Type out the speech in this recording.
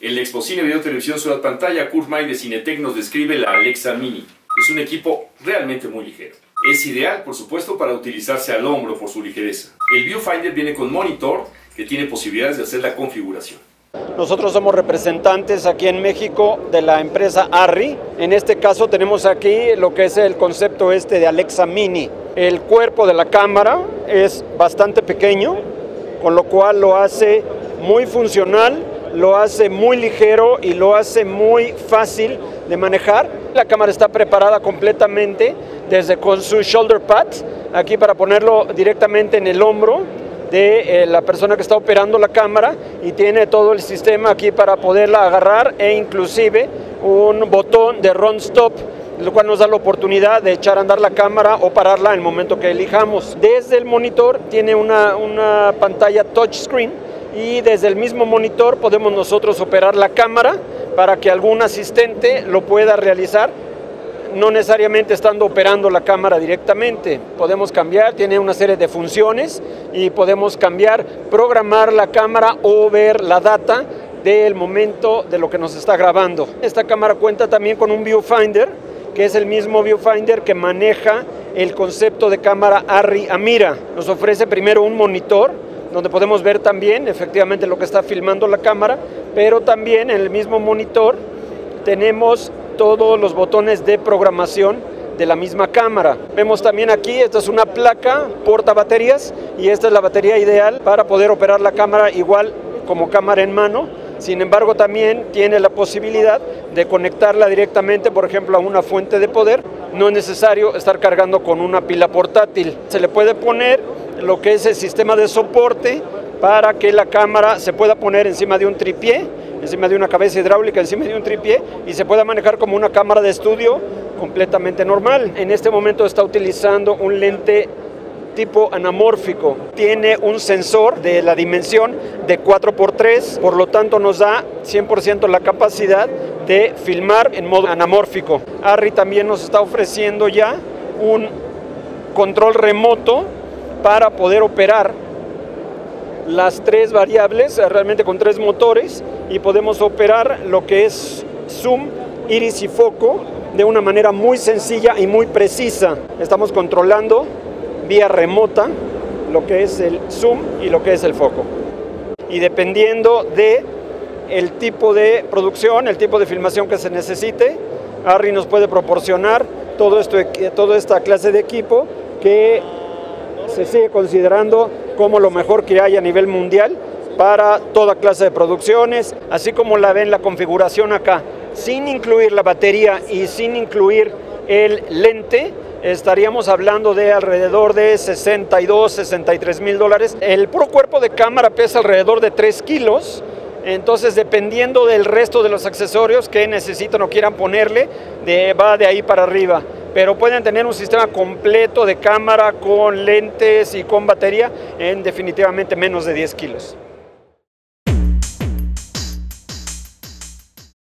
El Exposine Video Televisión Ciudad Pantalla, Kurt May de Cinetec nos describe la Alexa Mini. Es un equipo realmente muy ligero. Es ideal, por supuesto, para utilizarse al hombro por su ligereza. El Viewfinder viene con monitor que tiene posibilidades de hacer la configuración. Nosotros somos representantes aquí en México de la empresa ARRI. En este caso tenemos aquí lo que es el concepto este de Alexa Mini. El cuerpo de la cámara es bastante pequeño, con lo cual lo hace muy funcional lo hace muy ligero y lo hace muy fácil de manejar. La cámara está preparada completamente desde con su shoulder pad, aquí para ponerlo directamente en el hombro de eh, la persona que está operando la cámara y tiene todo el sistema aquí para poderla agarrar e inclusive un botón de run stop lo cual nos da la oportunidad de echar a andar la cámara o pararla en el momento que elijamos. Desde el monitor tiene una, una pantalla touchscreen y desde el mismo monitor podemos nosotros operar la cámara para que algún asistente lo pueda realizar no necesariamente estando operando la cámara directamente. Podemos cambiar, tiene una serie de funciones y podemos cambiar, programar la cámara o ver la data del momento de lo que nos está grabando. Esta cámara cuenta también con un viewfinder, que es el mismo viewfinder que maneja el concepto de cámara ARRI Amira. Nos ofrece primero un monitor donde podemos ver también efectivamente lo que está filmando la cámara, pero también en el mismo monitor tenemos todos los botones de programación de la misma cámara. Vemos también aquí, esta es una placa porta baterías y esta es la batería ideal para poder operar la cámara igual como cámara en mano. Sin embargo, también tiene la posibilidad de conectarla directamente, por ejemplo, a una fuente de poder. No es necesario estar cargando con una pila portátil. Se le puede poner lo que es el sistema de soporte para que la cámara se pueda poner encima de un tripié, encima de una cabeza hidráulica, encima de un tripié y se pueda manejar como una cámara de estudio completamente normal. En este momento está utilizando un lente tipo anamórfico. Tiene un sensor de la dimensión de 4x3, por lo tanto nos da 100% la capacidad de filmar en modo anamórfico. Arri también nos está ofreciendo ya un control remoto para poder operar las tres variables, eh, realmente con tres motores, y podemos operar lo que es zoom, iris y foco de una manera muy sencilla y muy precisa. Estamos controlando vía remota lo que es el zoom y lo que es el foco. Y dependiendo de el tipo de producción, el tipo de filmación que se necesite, Arri nos puede proporcionar todo esto, toda esta clase de equipo que se sigue considerando como lo mejor que hay a nivel mundial para toda clase de producciones, así como la ven la configuración acá, sin incluir la batería y sin incluir el lente, estaríamos hablando de alrededor de 62, 63 mil dólares. El puro cuerpo de cámara pesa alrededor de 3 kilos, entonces dependiendo del resto de los accesorios que necesitan o quieran ponerle, va de ahí para arriba pero pueden tener un sistema completo de cámara con lentes y con batería en definitivamente menos de 10 kilos.